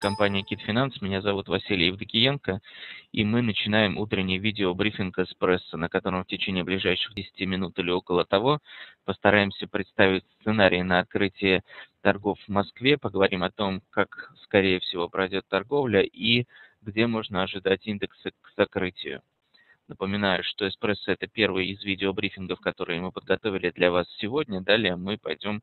компания Kit Finance. Меня зовут Василий Евдокиенко, и мы начинаем утренний видеобрифинг «Эспрессо», на котором в течение ближайших 10 минут или около того постараемся представить сценарий на открытие торгов в Москве, поговорим о том, как, скорее всего, пройдет торговля и где можно ожидать индексы к закрытию. Напоминаю, что «Эспрессо» — это первый из видеобрифингов, которые мы подготовили для вас сегодня. Далее мы пойдем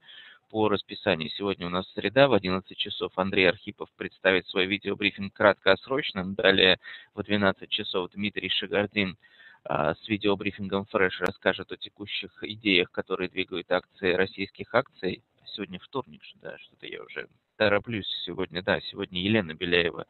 по расписанию. Сегодня у нас среда в 11 часов. Андрей Архипов представит свой видеобрифинг краткосрочным. Далее в 12 часов Дмитрий Шагардин а, с видеобрифингом Fresh расскажет о текущих идеях, которые двигают акции российских акций. Сегодня вторник, да, что-то я уже тороплюсь сегодня. Да, сегодня Елена Беляева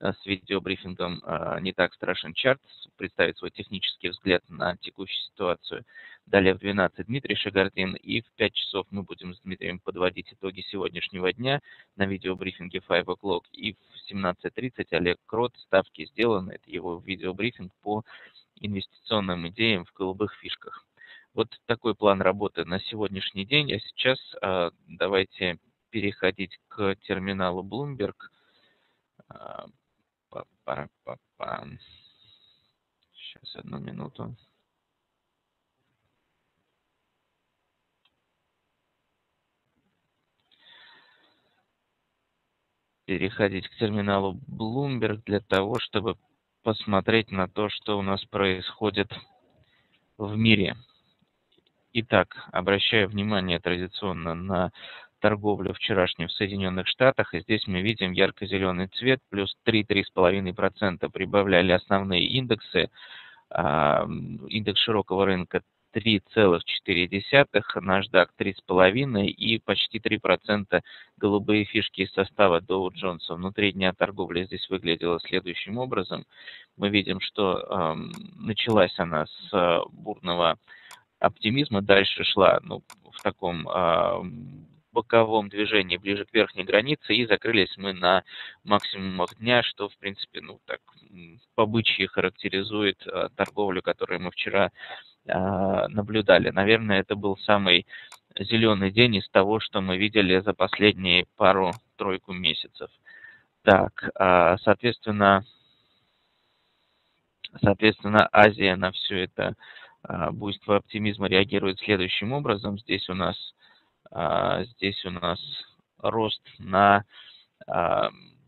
а, с видеобрифингом а, «Не так страшен чарт» представит свой технический взгляд на текущую ситуацию. Далее в 12 Дмитрий Шагардин, и в 5 часов мы будем с Дмитрием подводить итоги сегодняшнего дня на видеобрифинге 5 o'clock. И в 17.30 Олег Крот, ставки сделаны, это его видеобрифинг по инвестиционным идеям в голубых фишках. Вот такой план работы на сегодняшний день. А сейчас э, давайте переходить к терминалу Bloomberg. Э, Сейчас одну минуту. переходить к терминалу Bloomberg для того, чтобы посмотреть на то, что у нас происходит в мире. Итак, обращаю внимание традиционно на торговлю вчерашнюю в Соединенных Штатах. И здесь мы видим ярко-зеленый цвет, плюс 3-3,5% прибавляли основные индексы. А, индекс широкого рынка 3,4, NASDAQ 3,5 и почти 3% голубые фишки из состава Dow Jones. Внутри дня торговля здесь выглядела следующим образом. Мы видим, что э, началась она с э, бурного оптимизма, дальше шла ну, в таком э, боковом движении ближе к верхней границе, и закрылись мы на максимумах дня, что, в принципе, ну, так, побычьи характеризует э, торговлю, которую мы вчера а, наблюдали. Наверное, это был самый зеленый день из того, что мы видели за последние пару-тройку месяцев. Так, а, соответственно, соответственно, Азия на все это буйство оптимизма реагирует следующим образом. Здесь у нас, здесь у нас рост на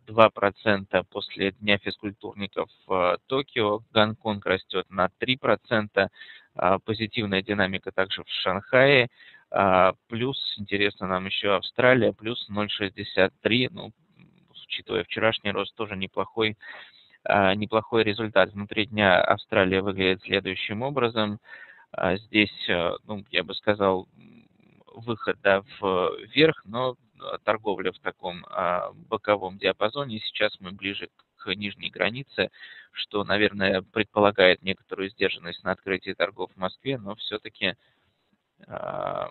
2% после Дня физкультурников в Токио, Гонконг растет на 3%, а, позитивная динамика также в Шанхае, а, плюс, интересно нам еще Австралия, плюс 0,63, ну, учитывая вчерашний рост, тоже неплохой, а, неплохой результат. Внутри дня Австралия выглядит следующим образом. Здесь, ну, я бы сказал, выход да, вверх, но торговля в таком боковом диапазоне. Сейчас мы ближе к нижней границе, что, наверное, предполагает некоторую сдержанность на открытии торгов в Москве, но все-таки э,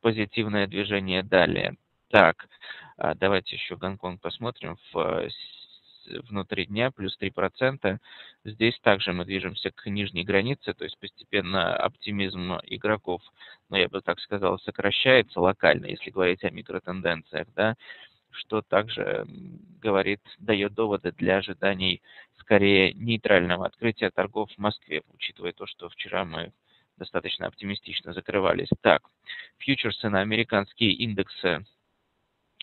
позитивное движение далее. Так, э, давайте еще Гонконг посмотрим. В, внутри дня плюс 3%. Здесь также мы движемся к нижней границе, то есть постепенно оптимизм игроков, ну, я бы так сказал, сокращается локально, если говорить о микротенденциях, да, что также говорит, дает доводы для ожиданий скорее нейтрального открытия торгов в Москве, учитывая то, что вчера мы достаточно оптимистично закрывались. Так, фьючерсы на американские индексы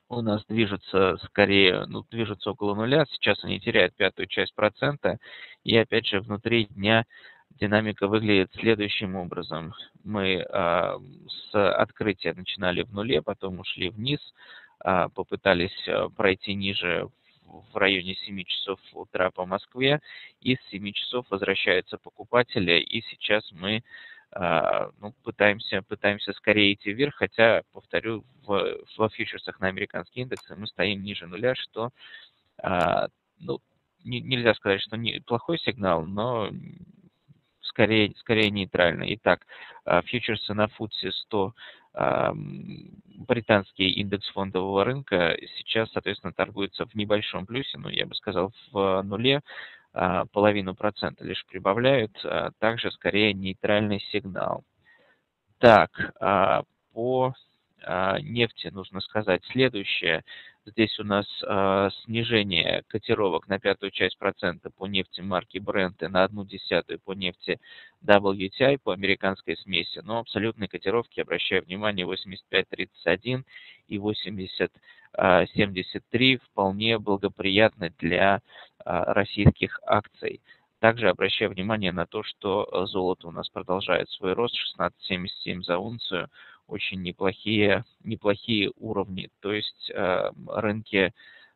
у нас движутся скорее, ну, движутся около нуля. Сейчас они теряют пятую часть процента. И опять же, внутри дня динамика выглядит следующим образом. Мы э, с открытия начинали в нуле, потом ушли вниз, а, попытались э, пройти ниже в районе 7 часов утра по Москве, и с 7 часов возвращаются покупатели, и сейчас мы а, ну, пытаемся, пытаемся скорее идти вверх, хотя, повторю, в, во фьючерсах на американские индексы мы стоим ниже нуля, что а, ну, не, нельзя сказать, что не, плохой сигнал, но скорее, скорее нейтральный. Итак, фьючерсы на FTSE 100 британский индекс фондового рынка сейчас, соответственно, торгуется в небольшом плюсе, ну, я бы сказал, в нуле, а, половину процента лишь прибавляют, а, также скорее нейтральный сигнал. Так, а, по нефти нужно сказать следующее. Здесь у нас э, снижение котировок на пятую часть процента по нефти марки Brent и на одну десятую по нефти WTI по американской смеси. Но абсолютные котировки, обращаю внимание, 85.31 и 80.73 вполне благоприятны для э, российских акций. Также обращаю внимание на то, что золото у нас продолжает свой рост 16.77 за унцию очень неплохие, неплохие уровни. То есть э, рынки,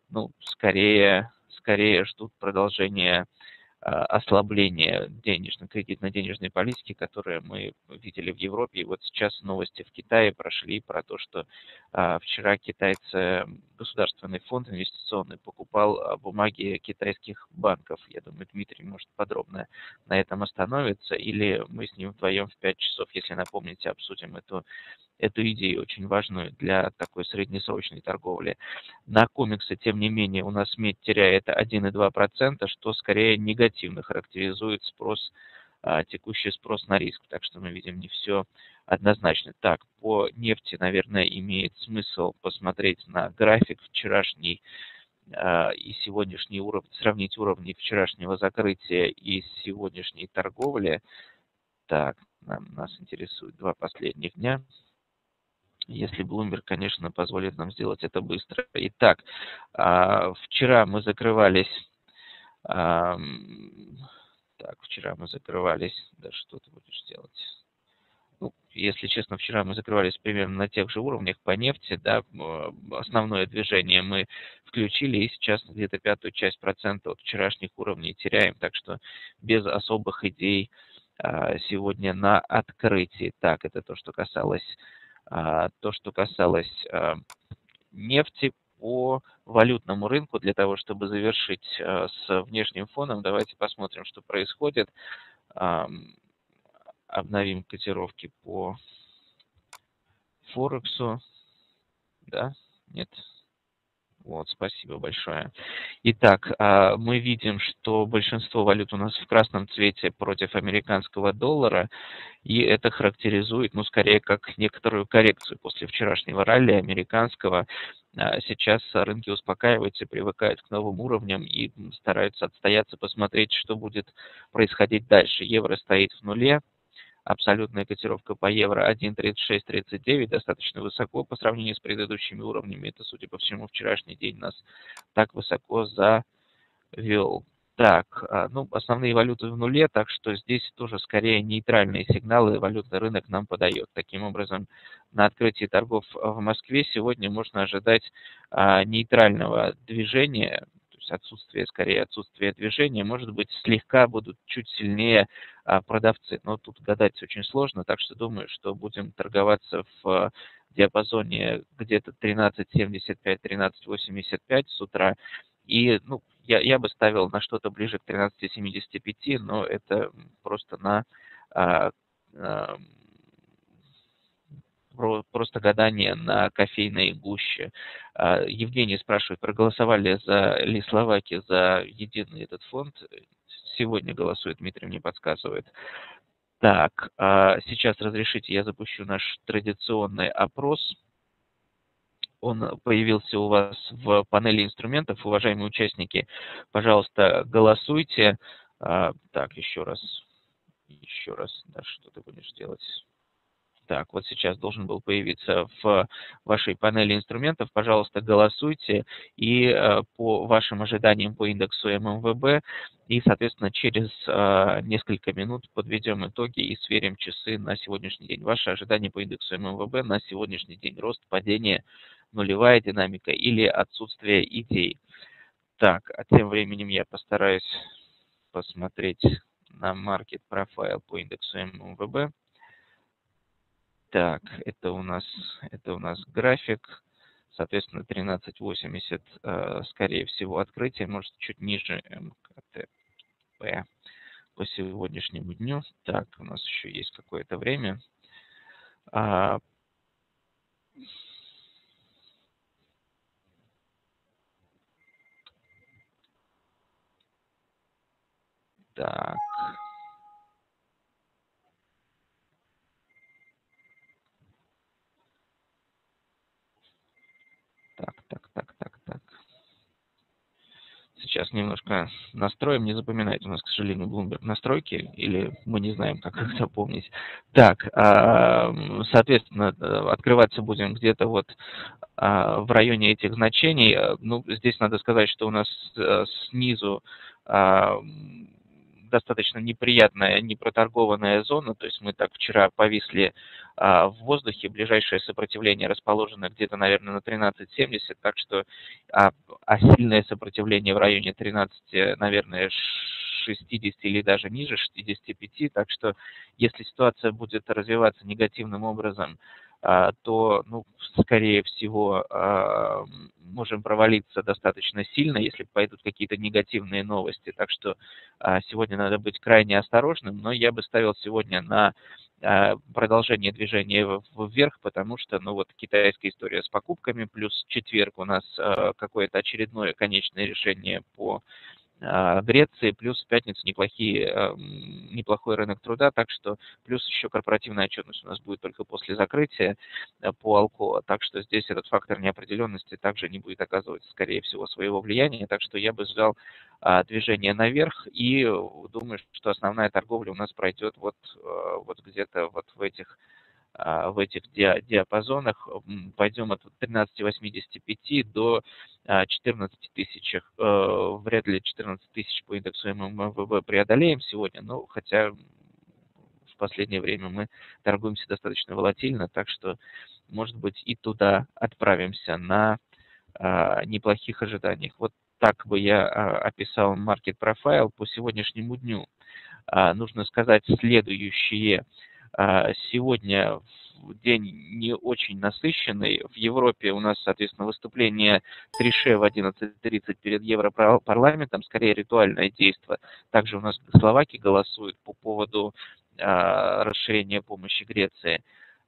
ну, скорее, скорее ждут продолжения э, ослабления денежно-кредитно-денежной политики, которые мы видели в Европе. И вот сейчас новости в Китае прошли про то, что э, вчера китайцы, государственный фонд инвестиционный покупал э, бумаги китайских банков. Я думаю, Дмитрий может подробно на этом остановиться, или мы с ним вдвоем в 5 часов, если напомните, обсудим эту эту идею очень важную для такой среднесрочной торговли. На комиксы, тем не менее, у нас медь теряет 1,2%, что скорее негативно характеризует спрос, а, текущий спрос на риск. Так что мы видим не все однозначно. Так, по нефти, наверное, имеет смысл посмотреть на график вчерашний а, и сегодняшний уровень, сравнить уровни вчерашнего закрытия и сегодняшней торговли. Так, нам, нас интересует два последних дня если Bloomberg, конечно, позволит нам сделать это быстро. Итак, а, вчера мы закрывались... Так, вчера мы закрывались... Да что ты будешь делать? Ну, если честно, вчера мы закрывались примерно на тех же уровнях по нефти, да, основное движение мы включили, и сейчас где-то пятую часть процента от вчерашних уровней теряем, так что без особых идей а, сегодня на открытии. Так, это то, что касалось а, то, что касалось а, нефти по валютному рынку, для того, чтобы завершить а, с внешним фоном, давайте посмотрим, что происходит. Обновим котировки по Форексу. Да? Нет? Вот, спасибо большое. Итак, мы видим, что большинство валют у нас в красном цвете против американского доллара, и это характеризует, ну, скорее, как некоторую коррекцию после вчерашнего ралли американского. Сейчас рынки успокаиваются, привыкают к новым уровням и стараются отстояться, посмотреть, что будет происходить дальше. Евро стоит в нуле, Абсолютная котировка по евро 1.3639 достаточно высоко по сравнению с предыдущими уровнями. Это, судя по всему, вчерашний день нас так высоко завел. Так, а, ну, основные валюты в нуле, так что здесь тоже скорее нейтральные сигналы валютный рынок нам подает. Таким образом, на открытии торгов в Москве сегодня можно ожидать а, нейтрального движения, есть отсутствие, скорее отсутствие движения, может быть, слегка будут чуть сильнее продавцы. Но тут гадать очень сложно, так что думаю, что будем торговаться в диапазоне где-то 13.75-13.85 с утра. И ну, я, я бы ставил на что-то ближе к 13.75, но это просто на а, а, просто гадание на кофейной гуще. А, Евгений спрашивает, проголосовали за ли Словаки за единый этот фонд? Сегодня голосует, Дмитрий мне подсказывает. Так, а, сейчас разрешите, я запущу наш традиционный опрос. Он появился у вас в панели инструментов. Уважаемые участники, пожалуйста, голосуйте. А, так, еще раз. Еще раз. Да, что ты будешь делать? Так, вот сейчас должен был появиться в вашей панели инструментов. Пожалуйста, голосуйте и э, по вашим ожиданиям по индексу ММВБ. И, соответственно, через э, несколько минут подведем итоги и сверим часы на сегодняшний день. Ваши ожидания по индексу ММВБ на сегодняшний день. Рост, падение, нулевая динамика или отсутствие идей. Так, а тем временем я постараюсь посмотреть на market profile по индексу ММВБ. Так, это у нас, это у нас график. Соответственно, 1380, э, скорее всего, открытие, может, чуть ниже МКТП по сегодняшнему дню. Так, у нас еще есть какое-то время. А, так. Немножко настроим, не запоминайте, у нас, к сожалению, Bloomberg настройки, или мы не знаем, как их запомнить. Так, соответственно, открываться будем где-то вот а, в районе этих значений. Ну, здесь надо сказать, что у нас э, снизу достаточно неприятная, непроторгованная зона, то есть мы так вчера повисли а, в воздухе, ближайшее сопротивление расположено где-то, наверное, на 13.70, так что а, а сильное сопротивление в районе 13, наверное, 60 или даже ниже 65, так что если ситуация будет развиваться негативным образом, то, ну, скорее всего, а, можем провалиться достаточно сильно, если пойдут какие-то негативные новости. Так что а, сегодня надо быть крайне осторожным, но я бы ставил сегодня на продолжение движения вверх, потому что, ну вот, китайская история с покупками, плюс четверг у нас какое-то очередное конечное решение по а, Греции, плюс в пятницу неплохие, эм, неплохой рынок труда, так что плюс еще корпоративная отчетность у нас будет только после закрытия э, по Алкоа, так что здесь этот фактор неопределенности также не будет оказывать, скорее всего, своего влияния, так что я бы ждал а, движение наверх и думаю, что основная торговля у нас пройдет вот, э, вот где-то вот в этих а, в этих диапазонах. Пойдем от 13,85 до 14 а, тысяч. Э, вряд ли 14 тысяч по индексу ММВБ преодолеем сегодня, но хотя в последнее время мы торгуемся достаточно волатильно, так что, может быть, и туда отправимся на а, неплохих ожиданиях. Вот так бы я описал market profile по сегодняшнему дню. Нужно сказать следующее – а, сегодня день не очень насыщенный. В Европе у нас, соответственно, выступление Трише в 11.30 перед Европарламентом, скорее ритуальное действие. Также у нас Словаки голосуют по поводу а, расширения помощи Греции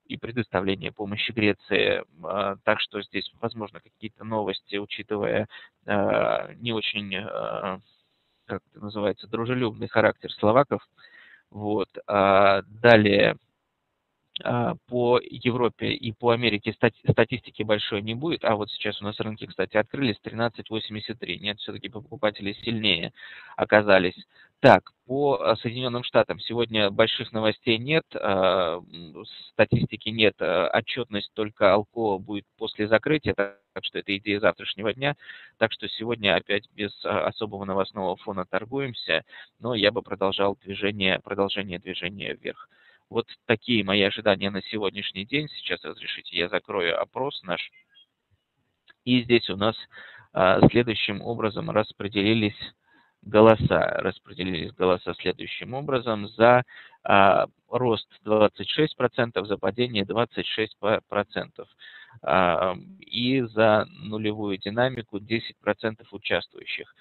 и предоставления помощи Греции. А, так что здесь, возможно, какие-то новости, учитывая не очень, как это называется, дружелюбный характер словаков, вот. А далее по Европе и по Америке статистики большой не будет, а вот сейчас у нас рынки, кстати, открылись 13.83. Нет, все-таки покупатели сильнее оказались. Так, по а, Соединенным Штатам сегодня больших новостей нет, статистики нет, отчетность только Алко будет после закрытия, так что это идея завтрашнего дня. Так что сегодня опять без особого новостного фона торгуемся, но я бы продолжал движение, продолжение движения вверх. Вот такие мои ожидания на сегодняшний день. Сейчас разрешите, я закрою опрос наш. И здесь у нас а, следующим образом распределились голоса. Распределились голоса следующим образом. За а, рост 26%, за падение 26%. А, и за нулевую динамику 10% участвующих.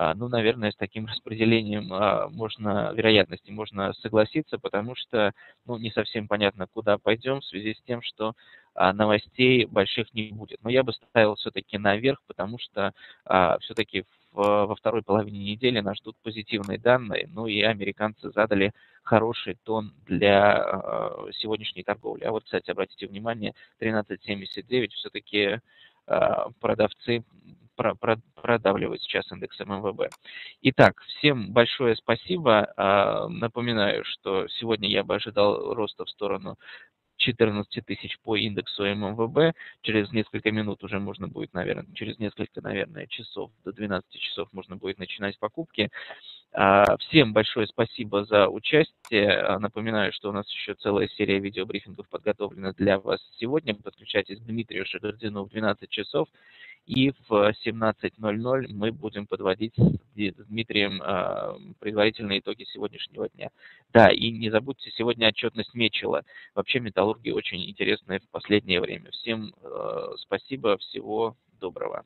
А, ну, наверное, с таким распределением а, можно, вероятности можно согласиться, потому что, ну, не совсем понятно, куда пойдем в связи с тем, что а, новостей больших не будет. Но я бы ставил все-таки наверх, потому что все-таки во второй половине недели нас ждут позитивные данные, ну и американцы задали хороший тон для сегодняшней торговли. А вот, кстати, обратите внимание, 13.79 все-таки продавцы продавливает сейчас индекс ММВБ. Итак, всем большое спасибо. А, напоминаю, что сегодня я бы ожидал роста в сторону 14 тысяч по индексу ММВБ. Через несколько минут уже можно будет, наверное, через несколько, наверное, часов, до 12 часов можно будет начинать покупки. А, всем большое спасибо за участие. А, напоминаю, что у нас еще целая серия видеобрифингов подготовлена для вас сегодня. Подключайтесь к Дмитрию Шагардину в 12 часов. И в 17.00 мы будем подводить с Дмитрием а, предварительные итоги сегодняшнего дня. Да, и не забудьте, сегодня отчетность Мечела. Вообще металлургия очень интересная в последнее время. Всем спасибо, всего доброго.